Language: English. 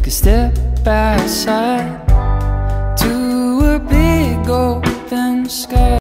take a step outside to a big open sky.